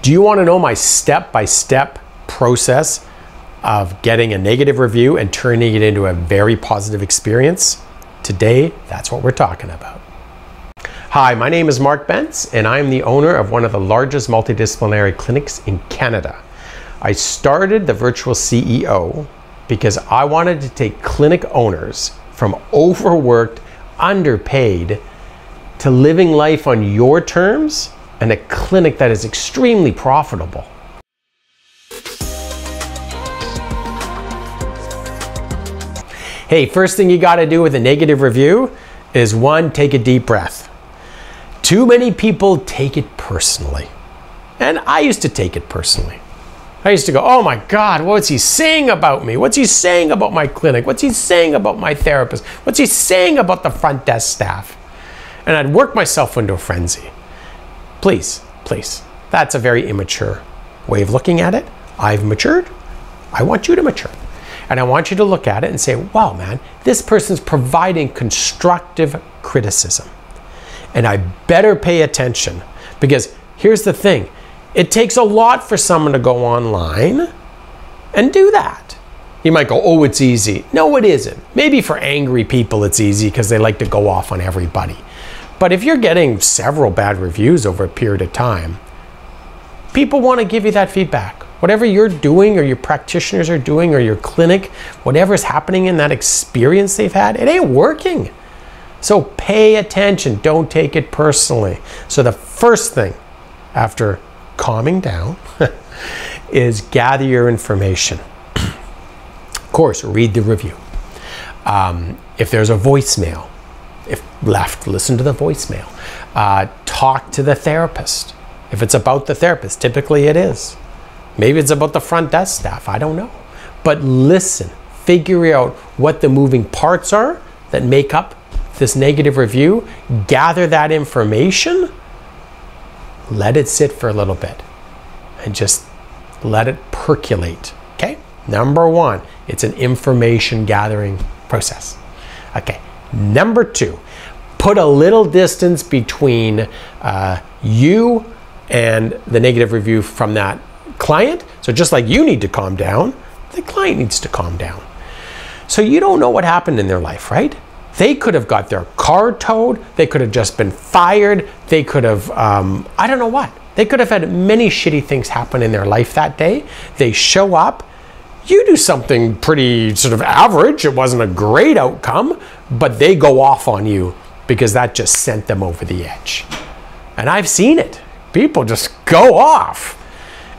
Do you want to know my step by step process of getting a negative review and turning it into a very positive experience? Today, that's what we're talking about. Hi, my name is Mark Bentz, and I'm the owner of one of the largest multidisciplinary clinics in Canada. I started the Virtual CEO because I wanted to take clinic owners from overworked, underpaid, to living life on your terms and a clinic that is extremely profitable. Hey, first thing you got to do with a negative review is one, take a deep breath. Too many people take it personally. And I used to take it personally. I used to go, oh my God, what's he saying about me? What's he saying about my clinic? What's he saying about my therapist? What's he saying about the front desk staff? And I'd work myself into a frenzy. Please, please. That's a very immature way of looking at it. I've matured. I want you to mature. And I want you to look at it and say, wow, man, this person's providing constructive criticism. And I better pay attention because here's the thing it takes a lot for someone to go online and do that. You might go, oh, it's easy. No, it isn't. Maybe for angry people, it's easy because they like to go off on everybody. But if you're getting several bad reviews over a period of time, people want to give you that feedback. Whatever you're doing, or your practitioners are doing, or your clinic, whatever's happening in that experience they've had, it ain't working. So pay attention. Don't take it personally. So the first thing after calming down is gather your information. of course, read the review. Um, if there's a voicemail, if left, listen to the voicemail. Uh, talk to the therapist. If it's about the therapist, typically it is. Maybe it's about the front desk staff, I don't know. But listen, figure out what the moving parts are that make up this negative review, gather that information, let it sit for a little bit, and just let it percolate. Okay? Number one, it's an information gathering process. Okay. Number two, put a little distance between uh, you and the negative review from that client. So just like you need to calm down, the client needs to calm down. So you don't know what happened in their life, right? They could have got their car towed. They could have just been fired. They could have, um, I don't know what. They could have had many shitty things happen in their life that day. They show up. You do something pretty sort of average. It wasn't a great outcome, but they go off on you because that just sent them over the edge. And I've seen it. People just go off.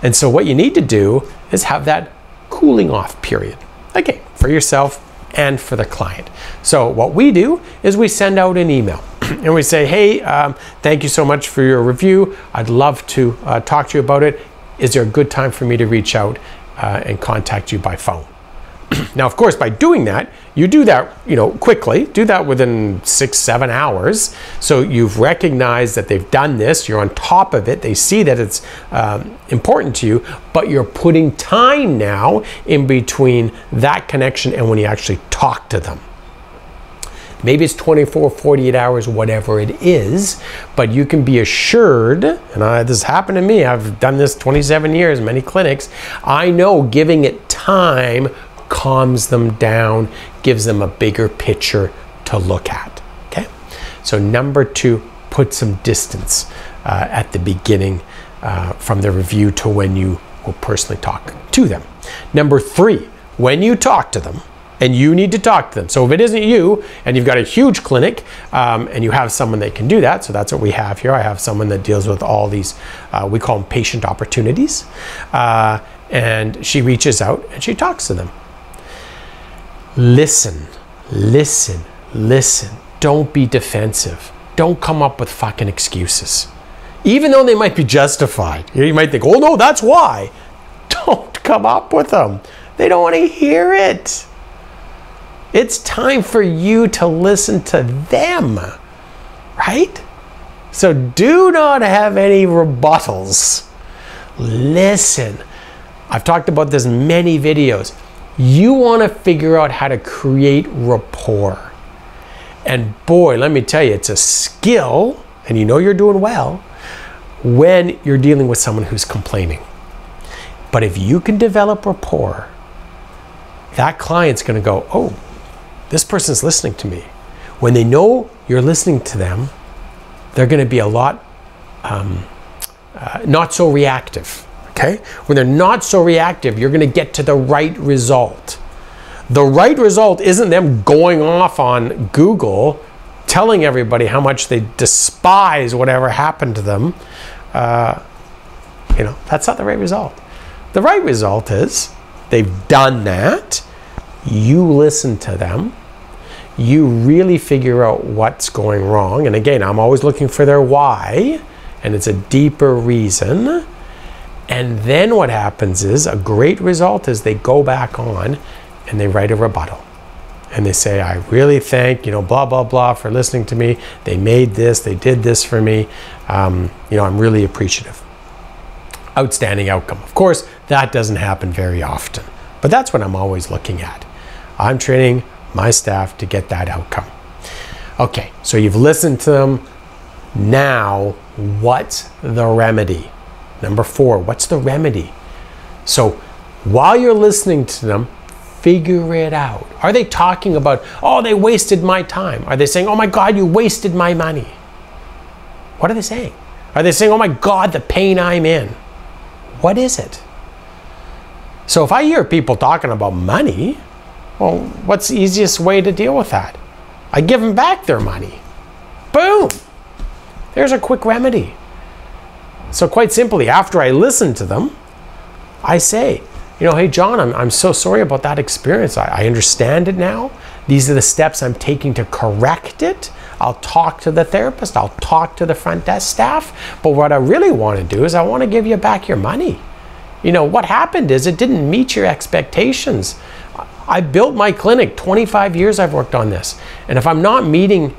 And so, what you need to do is have that cooling off period. Okay, for yourself, and for the client. So what we do is we send out an email and we say, hey, um, thank you so much for your review. I'd love to uh, talk to you about it. Is there a good time for me to reach out uh, and contact you by phone? now, of course, by doing that, you do that, you know, quickly. Do that within six, seven hours. So you've recognized that they've done this. You're on top of it. They see that it's um, important to you, but you're putting time now in between that connection and when you actually talk to them. Maybe it's 24, 48 hours, whatever it is, but you can be assured, and I, this happened to me, I've done this 27 years, many clinics. I know giving it time calms them down, gives them a bigger picture to look at. Okay? So, number two, put some distance uh, at the beginning uh, from the review to when you will personally talk to them. Number three, when you talk to them, and you need to talk to them. So if it isn't you and you've got a huge clinic um, and you have someone that can do that, so that's what we have here. I have someone that deals with all these, uh, we call them patient opportunities. Uh, and she reaches out and she talks to them. Listen, listen, listen. Don't be defensive. Don't come up with fucking excuses. Even though they might be justified. You might think, oh no, that's why. Don't come up with them. They don't want to hear it. It's time for you to listen to them, right? So do not have any rebuttals. Listen. I've talked about this in many videos. You want to figure out how to create rapport. And boy, let me tell you, it's a skill, and you know you're doing well, when you're dealing with someone who's complaining. But if you can develop rapport, that client's going to go, oh, this person's listening to me. When they know you're listening to them, they're going to be a lot um, uh, not so reactive. Okay? When they're not so reactive, you're going to get to the right result. The right result isn't them going off on Google telling everybody how much they despise whatever happened to them. Uh, you know, that's not the right result. The right result is they've done that. You listen to them. You really figure out what's going wrong. And again, I'm always looking for their why, and it's a deeper reason. And then what happens is a great result is they go back on and they write a rebuttal. And they say, I really thank, you know, blah, blah, blah for listening to me. They made this, they did this for me. Um, you know, I'm really appreciative. Outstanding outcome. Of course, that doesn't happen very often, but that's what I'm always looking at. I'm training my staff to get that outcome. Okay, so you've listened to them. Now, what's the remedy? Number four, what's the remedy? So while you're listening to them, figure it out. Are they talking about, oh, they wasted my time? Are they saying, oh my God, you wasted my money? What are they saying? Are they saying, oh my God, the pain I'm in? What is it? So if I hear people talking about money, well, what's the easiest way to deal with that? I give them back their money. Boom! There's a quick remedy. So, quite simply, after I listen to them, I say, you know, hey, John, I'm, I'm so sorry about that experience. I, I understand it now. These are the steps I'm taking to correct it. I'll talk to the therapist, I'll talk to the front desk staff. But what I really want to do is I want to give you back your money. You know, what happened is it didn't meet your expectations. I built my clinic, 25 years I've worked on this. And if I'm not meeting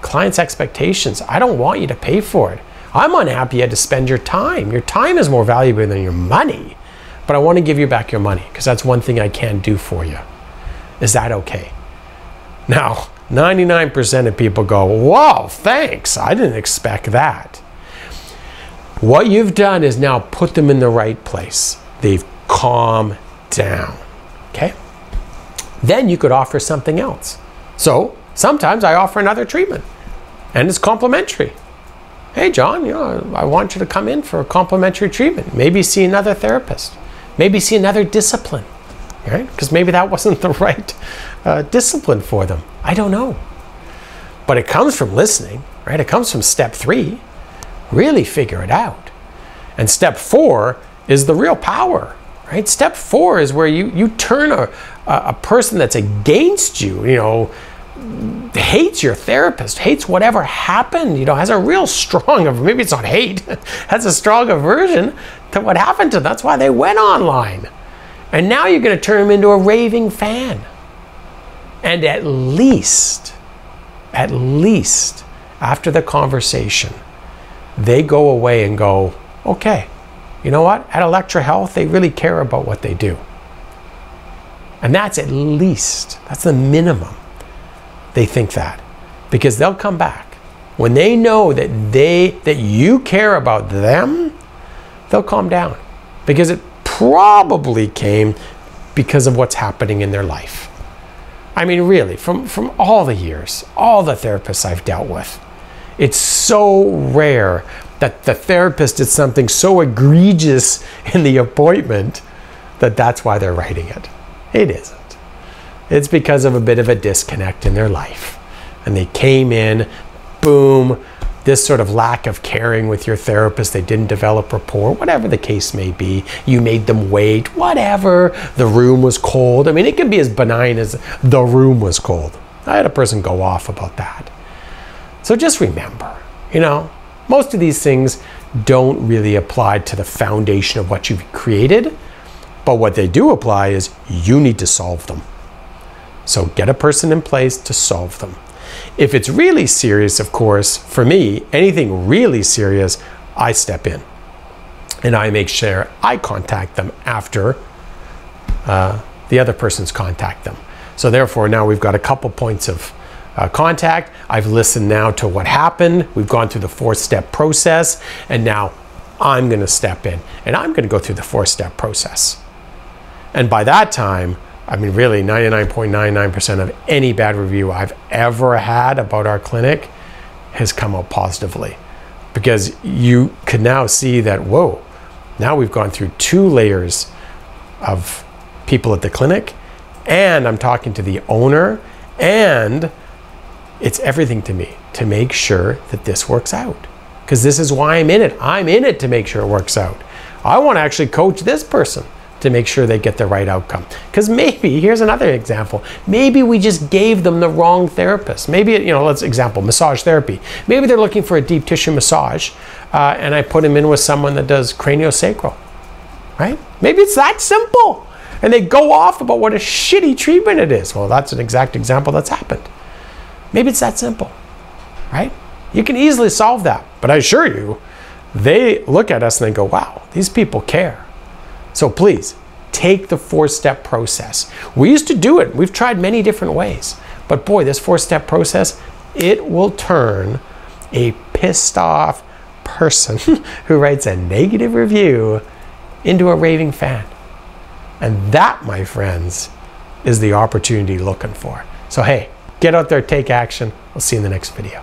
clients' expectations, I don't want you to pay for it. I'm unhappy you had to spend your time. Your time is more valuable than your money. But I want to give you back your money because that's one thing I can do for you. Is that okay? Now, 99% of people go, Wow, thanks. I didn't expect that. What you've done is now put them in the right place. They've calmed down. Okay? Then you could offer something else. So sometimes I offer another treatment and it's complimentary. Hey, John, you know, I want you to come in for a complimentary treatment. Maybe see another therapist. Maybe see another discipline, right? Because maybe that wasn't the right uh, discipline for them. I don't know. But it comes from listening, right? It comes from step three. Really figure it out. And step four is the real power, right? Step four is where you, you turn a, a person that's against you, you know, hates your therapist, hates whatever happened, you know, has a real strong, maybe it's not hate, has a strong aversion to what happened to them. That's why they went online. And now you're going to turn them into a raving fan. And at least, at least after the conversation, they go away and go, okay, you know what? At Elektra Health, they really care about what they do. And that's at least, that's the minimum. They think that because they'll come back. When they know that they that you care about them, they'll calm down because it probably came because of what's happening in their life. I mean, really, from, from all the years, all the therapists I've dealt with, it's so rare that the therapist did something so egregious in the appointment that that's why they're writing it. It isn't. It's because of a bit of a disconnect in their life. And they came in, boom, this sort of lack of caring with your therapist, they didn't develop rapport, whatever the case may be. You made them wait, whatever. The room was cold. I mean, it can be as benign as the room was cold. I had a person go off about that. So just remember, you know, most of these things don't really apply to the foundation of what you've created, but what they do apply is you need to solve them. So get a person in place to solve them. If it's really serious, of course, for me, anything really serious, I step in and I make sure I contact them after uh, the other person's contact them. So therefore, now we've got a couple points of uh, contact. I've listened now to what happened. We've gone through the four step process, and now I'm going to step in and I'm going to go through the four step process. And by that time, I mean, really, 99.99% of any bad review I've ever had about our clinic has come out positively because you can now see that, whoa, now we've gone through two layers of people at the clinic, and I'm talking to the owner, and it's everything to me to make sure that this works out. Because this is why I'm in it. I'm in it to make sure it works out. I want to actually coach this person to make sure they get the right outcome. Because maybe, here's another example, maybe we just gave them the wrong therapist. Maybe, you know, let's example, massage therapy. Maybe they're looking for a deep tissue massage, uh, and I put them in with someone that does craniosacral, right? Maybe it's that simple. And they go off about what a shitty treatment it is. Well, that's an exact example that's happened. Maybe it's that simple, right? You can easily solve that. But I assure you, they look at us and they go, wow, these people care. So please take the four step process. We used to do it, we've tried many different ways. But boy, this four step process, it will turn a pissed off person who writes a negative review into a raving fan. And that, my friends, is the opportunity looking for. So, hey, get out there, take action. We'll see you in the next video.